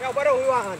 Yeah, what do we want?